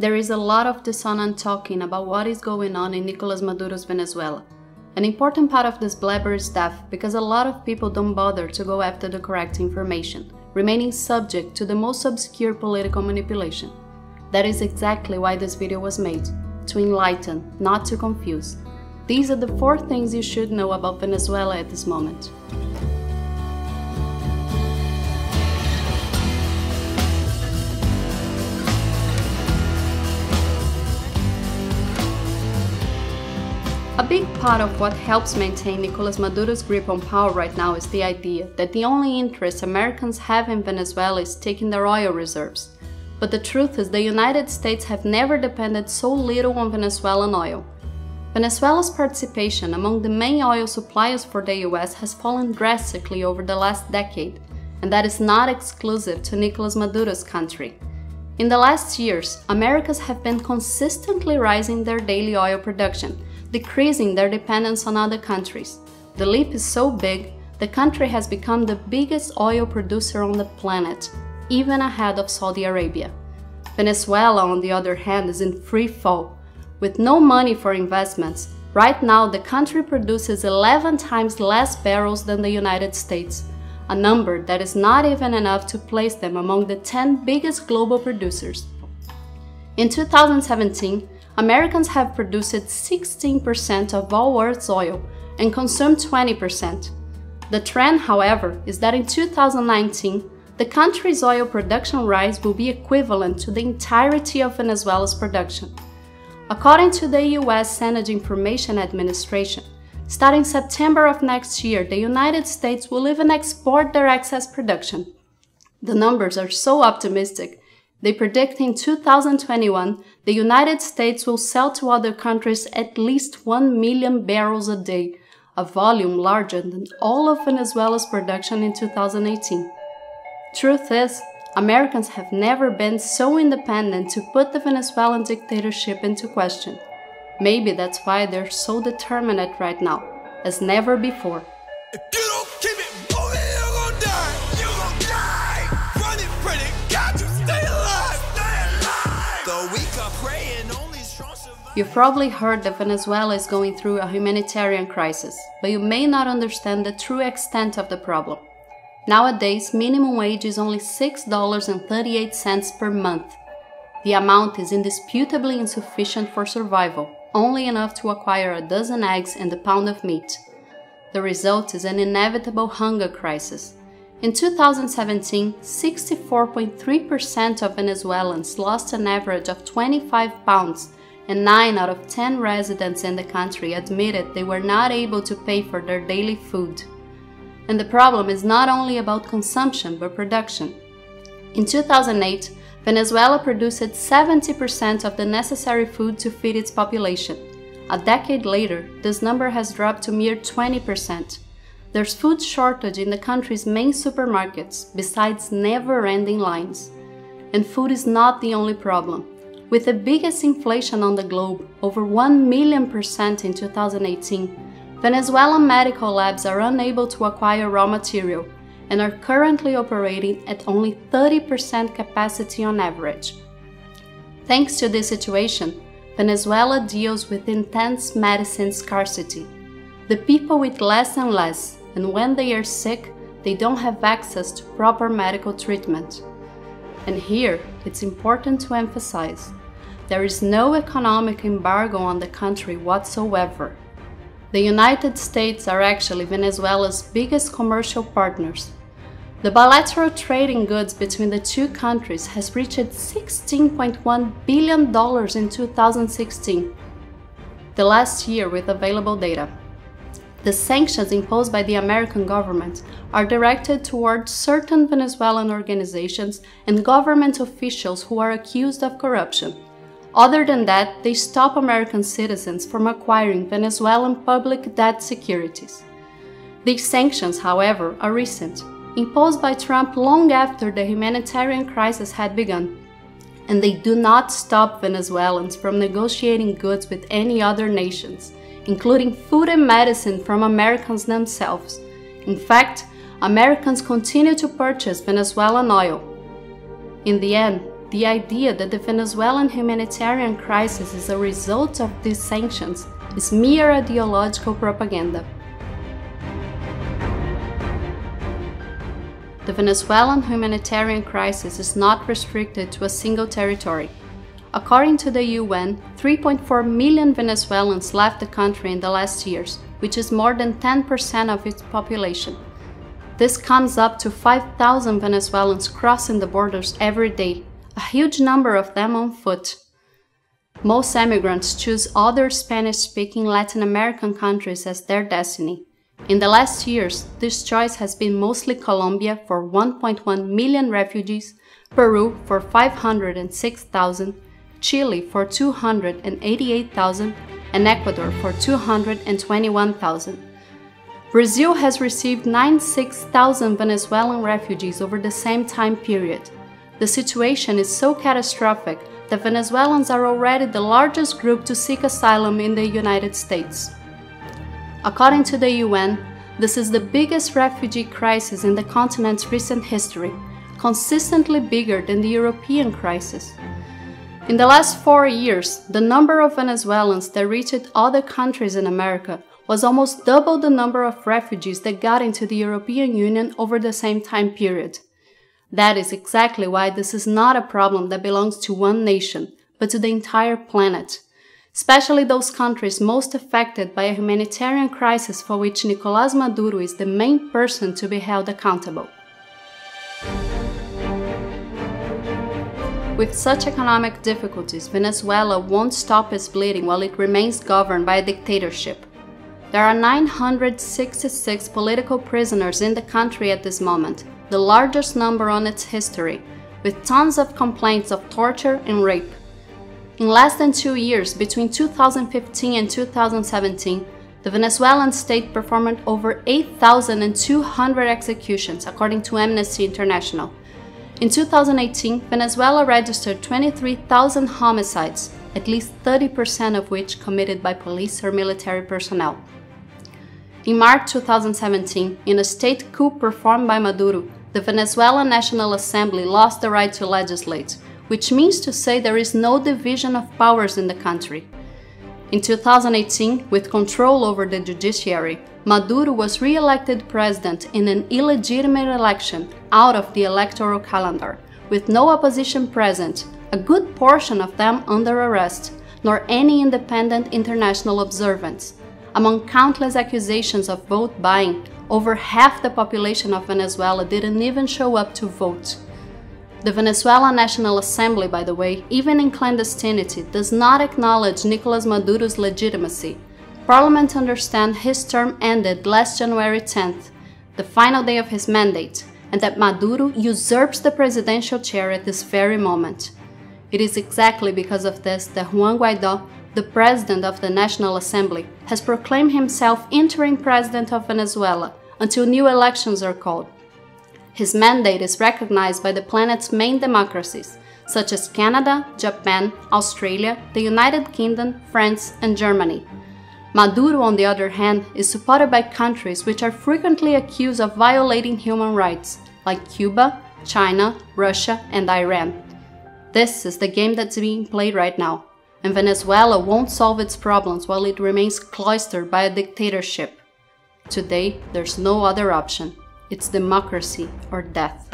There is a lot of dissonant talking about what is going on in Nicolas Maduro's Venezuela. An important part of this blabber is deaf because a lot of people don't bother to go after the correct information, remaining subject to the most obscure political manipulation. That is exactly why this video was made, to enlighten, not to confuse. These are the four things you should know about Venezuela at this moment. A big part of what helps maintain Nicolas Maduro's grip on power right now is the idea that the only interest Americans have in Venezuela is taking their oil reserves. But the truth is the United States have never depended so little on Venezuelan oil. Venezuela's participation among the main oil suppliers for the US has fallen drastically over the last decade, and that is not exclusive to Nicolas Maduro's country. In the last years, Americas have been consistently rising their daily oil production, decreasing their dependence on other countries. The leap is so big, the country has become the biggest oil producer on the planet, even ahead of Saudi Arabia. Venezuela, on the other hand, is in free fall. With no money for investments, right now the country produces 11 times less barrels than the United States, a number that is not even enough to place them among the 10 biggest global producers. In 2017, Americans have produced 16% of all Earth's oil and consumed 20%. The trend, however, is that in 2019, the country's oil production rise will be equivalent to the entirety of Venezuela's production. According to the US Energy Information Administration, starting September of next year, the United States will even export their excess production. The numbers are so optimistic they predict in 2021 the United States will sell to other countries at least 1 million barrels a day, a volume larger than all of Venezuela's production in 2018. Truth is, Americans have never been so independent to put the Venezuelan dictatorship into question. Maybe that's why they're so determined right now, as never before. You've probably heard that Venezuela is going through a humanitarian crisis, but you may not understand the true extent of the problem. Nowadays, minimum wage is only $6.38 per month. The amount is indisputably insufficient for survival, only enough to acquire a dozen eggs and a pound of meat. The result is an inevitable hunger crisis. In 2017, 64.3% of Venezuelans lost an average of 25 pounds and 9 out of 10 residents in the country admitted they were not able to pay for their daily food. And the problem is not only about consumption but production. In 2008, Venezuela produced 70% of the necessary food to feed its population. A decade later, this number has dropped to mere 20%. There's food shortage in the country's main supermarkets, besides never ending lines. And food is not the only problem. With the biggest inflation on the globe, over 1 million percent in 2018, Venezuelan medical labs are unable to acquire raw material and are currently operating at only 30% capacity on average. Thanks to this situation, Venezuela deals with intense medicine scarcity. The people eat less and less, and when they are sick, they don't have access to proper medical treatment. And here, it's important to emphasize there is no economic embargo on the country whatsoever. The United States are actually Venezuela's biggest commercial partners. The bilateral trade in goods between the two countries has reached $16.1 billion in 2016, the last year with available data. The sanctions imposed by the American government are directed toward certain Venezuelan organizations and government officials who are accused of corruption. Other than that, they stop American citizens from acquiring Venezuelan public debt securities. These sanctions, however, are recent, imposed by Trump long after the humanitarian crisis had begun, and they do not stop Venezuelans from negotiating goods with any other nations, including food and medicine from Americans themselves. In fact, Americans continue to purchase Venezuelan oil. In the end, the idea that the Venezuelan humanitarian crisis is a result of these sanctions is mere ideological propaganda. The Venezuelan humanitarian crisis is not restricted to a single territory. According to the UN, 3.4 million Venezuelans left the country in the last years, which is more than 10% of its population. This comes up to 5,000 Venezuelans crossing the borders every day, a huge number of them on foot. Most emigrants choose other Spanish speaking Latin American countries as their destiny. In the last years, this choice has been mostly Colombia for 1.1 million refugees, Peru for 506,000, Chile for 288,000, and Ecuador for 221,000. Brazil has received 96,000 Venezuelan refugees over the same time period. The situation is so catastrophic that Venezuelans are already the largest group to seek asylum in the United States. According to the UN, this is the biggest refugee crisis in the continent's recent history, consistently bigger than the European crisis. In the last four years, the number of Venezuelans that reached other countries in America was almost double the number of refugees that got into the European Union over the same time period. That is exactly why this is not a problem that belongs to one nation, but to the entire planet especially those countries most affected by a humanitarian crisis for which Nicolás Maduro is the main person to be held accountable. With such economic difficulties, Venezuela won't stop its bleeding while it remains governed by a dictatorship. There are 966 political prisoners in the country at this moment, the largest number on its history, with tons of complaints of torture and rape. In less than two years, between 2015 and 2017, the Venezuelan state performed over 8,200 executions, according to Amnesty International. In 2018, Venezuela registered 23,000 homicides, at least 30% of which committed by police or military personnel. In March 2017, in a state coup performed by Maduro, the Venezuelan National Assembly lost the right to legislate, which means to say there is no division of powers in the country. In 2018, with control over the judiciary, Maduro was re elected president in an illegitimate election out of the electoral calendar, with no opposition present, a good portion of them under arrest, nor any independent international observance. Among countless accusations of vote buying, over half the population of Venezuela didn't even show up to vote. The Venezuela National Assembly, by the way, even in clandestinity, does not acknowledge Nicolas Maduro's legitimacy. Parliament understands his term ended last January 10th, the final day of his mandate, and that Maduro usurps the presidential chair at this very moment. It is exactly because of this that Juan Guaido, the president of the National Assembly, has proclaimed himself interim president of Venezuela until new elections are called. His mandate is recognized by the planet's main democracies, such as Canada, Japan, Australia, the United Kingdom, France, and Germany. Maduro, on the other hand, is supported by countries which are frequently accused of violating human rights, like Cuba, China, Russia, and Iran. This is the game that's being played right now, and Venezuela won't solve its problems while it remains cloistered by a dictatorship. Today, there's no other option. It's democracy or death.